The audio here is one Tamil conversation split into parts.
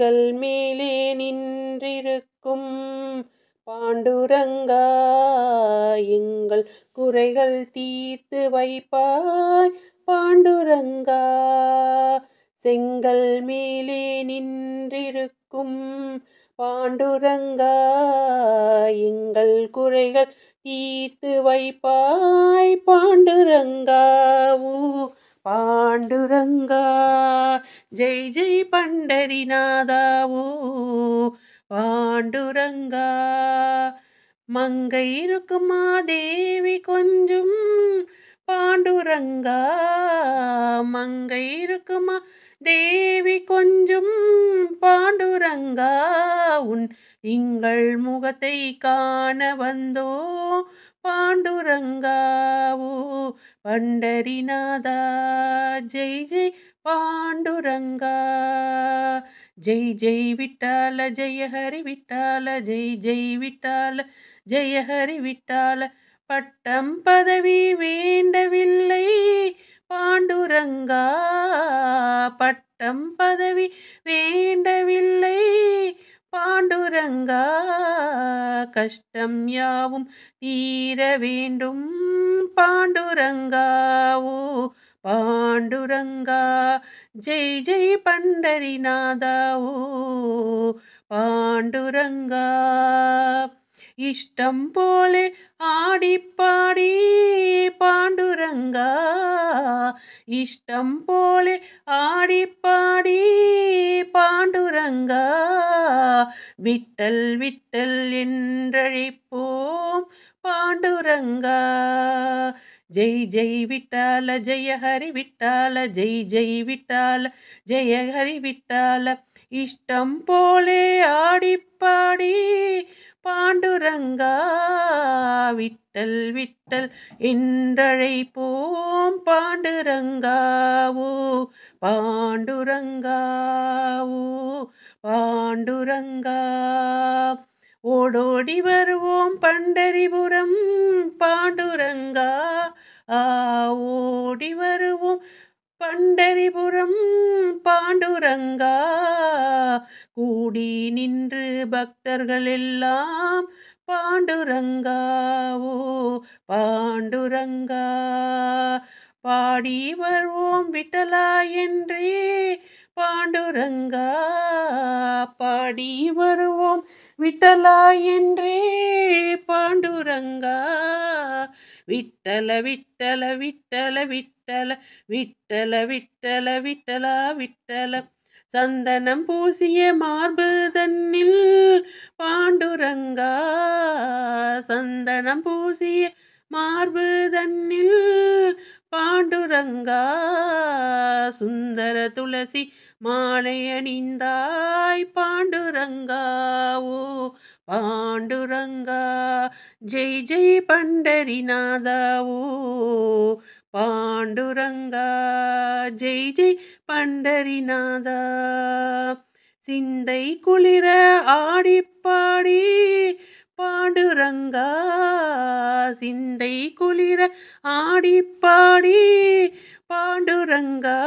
எங்கள் மேலே நின்றிருக்கும் பாண்டுரங்கா எங்கள் குறைகள் தீர்த்து வைப்பாய் பாண்டுரங்கா. செங்கல் மேலே நின்றிருக்கும் பாண்டுரங்கா. எங்கள் குறைகள் தீர்த்து வைப்பாய் பாண்டுரங்கா. ஊ பாண்டுரங்கா ஜெய் ஜெய் பண்டரிநாதாவோ பாண்டுரங்கா. மங்கை இருக்குமா தேவி கொஞ்சம் பாண்டுரங்கா. அங்கே இருக்குமா? தேவி கொஞ்சம் பாண்டுரங்கா உன் திங்கள் முகத்தை காண வந்தோ? பாண்டுரங்காவோ பண்டரிநாதா ஜெய் ஜெய் பாண்டுரங்கா. ஜெய் ஜெய் விட்டால ஜெய ஹரி விட்டால ஜெய் ஜெய் விட்டால ஜெய ஹரி விட்டால பட்டம் பதவி வேண்டவில்லை. பாண்டுரங்கா பட்டம் பதவி வேண்டவில்லை. பாண்டுரங்கா கஷ்டம் யாவும் தீர வேண்டும். பாண்டுரங்காவோ பாண்டுரங்கா ஜெய் ஜெய் பண்டரிநாதாவோ பாண்டுரங்கா. இஷ்டம் போலே ஆடிப்பாடி பாண்டுரங்கா. இஷ்டம் போலே ஆடிப்பாடி பாண்டுரங்கா. விட்டல் விட்டல் என்றழைப்போம் பாண்டுரங்கா. ஜெய் ஜெய் விட்டால ஜெய ஹரி விட்டால ஜெய் ஜெய் விட்டால ஜெய ஹரி விட்டால இஷ்டம் போலே ஆடிப்பாடி பாண்டுரங்கா விட்டல் விட்டல் என்றழைப்போம் பாண்டுரங்காவோ பாண்டுரங்காவோ பாண்டுரங்கா. ஓடோடி வருவோம் பண்டரிபுரம் பாண்டுரங்கா. ஆ ஓடி வருவோம் பண்டரிபுரம் பாண்டுரங்கா. கூடி நின்று பக்தர்கள் எல்லாம் பாண்டுரங்கா. ஓ பாண்டுரங்கா. பாடி வருவோம் விட்டலா என்றே. பாண்டுரங்கா பாடி வருவோம் விட்டலா என்றே. பாண்டுரங்கா விட்டல விட்டல விட்டல விட்டல விட்டல விட்டல விட்டலா விட்டல. சந்தனம் பூசிய மார்பு தன்னில் பாண்டுரங்கா சந்தனம் பூசிய மார்பு தன்னில் பாண்டுரங்கா சுந்தர துளசி மாலை அணிந்தாய் பாண்டுரங்கா. ஓ பாண்டுரங்கா ஜெய் ஜெய் பண்டரிநாதா. ஓ பாண்டுரங்கா ஜெய் ஜெய் பண்டரிநாதா. சிந்தை குளிர ஆடிப்பாடி பாண்டுரங்கா. சிந்தை குளிர ஆடிப்பாடி. பாண்டுரங்கா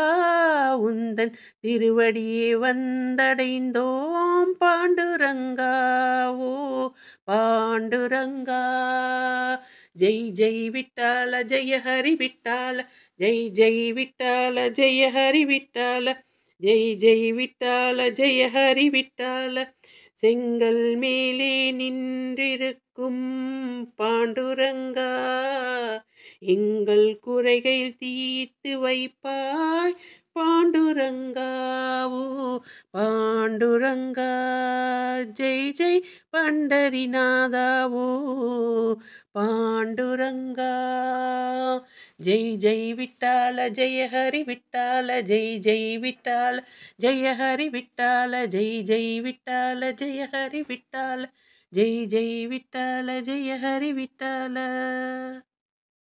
உந்தன் திருவடியே வந்தடைந்தோம். பாண்டுரங்கா ஓ பாண்டுரங்கா. ஜெய் ஜெய் விட்டால ஜெய ஹரி விட்டால ஜெய் ஜெய் விட்டால ஜெய ஹரி விட்டால ஜெய் ஜெய் விட்டால ஜெய ஹரி விட்டால செங்கல் மேலே நின்றிருக்கும் பாண்டுரங்கா எங்கள் குறைகள் தீர்த்து வைப்பாய். பாண்டுரங்காவோ பாண்டுரங்கா ஜெய் ஜெய் பண்டரிநாதாவோ பாண்டுரங்கா ஜெய் ஜெய் விட்டால ஜெய ஹரி விட்டால ஜெய் ஜெய் விட்டால ஜெய ஹரி விட்டால ஜெய் ஜெய் விட்டால ஜெய ஹரி விட்டால ஜெய் ஜெய் விட்டால ஜெய ஹரி விட்டால